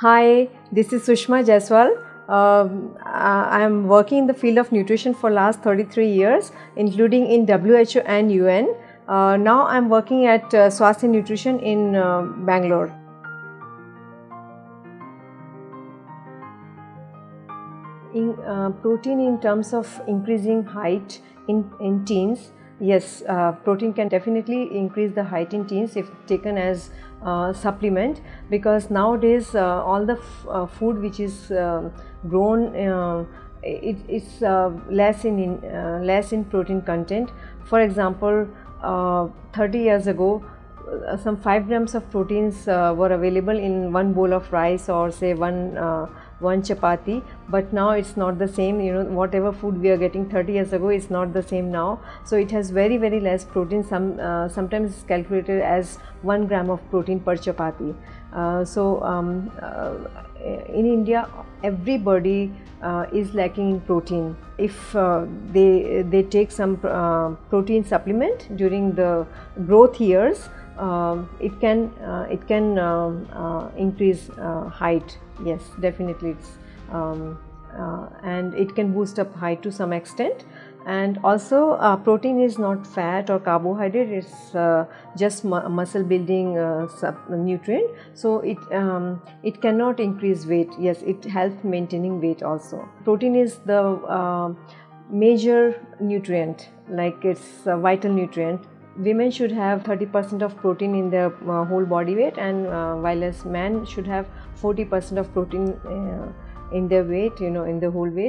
Hi, this is Sushma Jaiswal. Um, I am working in the field of nutrition for last 33 years, including in WHO and UN. Uh, now I am working at uh, Swasthya Nutrition in uh, Bangalore. In uh, protein, in terms of increasing height in, in teens, yes, uh, protein can definitely increase the height in teens if taken as uh, supplement because nowadays uh, all the uh, food which is um, grown uh, it, it's uh, less in, in less in protein content. For example, 30 years ago some 5 grams of proteins uh, were available in one bowl of rice or say one uh, one chapati. But now it's not the same you know whatever food we are getting 30 years ago is not the same now. So it has very very less protein. Some uh, sometimes it's calculated as 1 gram of protein per chapati. Uh, so um, uh, in india everybody uh, is lacking in protein. If uh, they they take some uh, protein supplement during the growth years it can uh, it can um, uh, increase uh, height. Yes definitely it's um, uh, and it can boost up height to some extent. And also uh, protein is not fat or carbohydrate it's uh, just mu muscle building nutrient. So it um, it cannot increase weight. Yes it helps maintaining weight also. Protein is the major nutrient like it's a vital nutrient women should have 30% of protein in their uh, whole body weight and uh, while as men should have 40% of protein uh, in their weight you know in the whole weight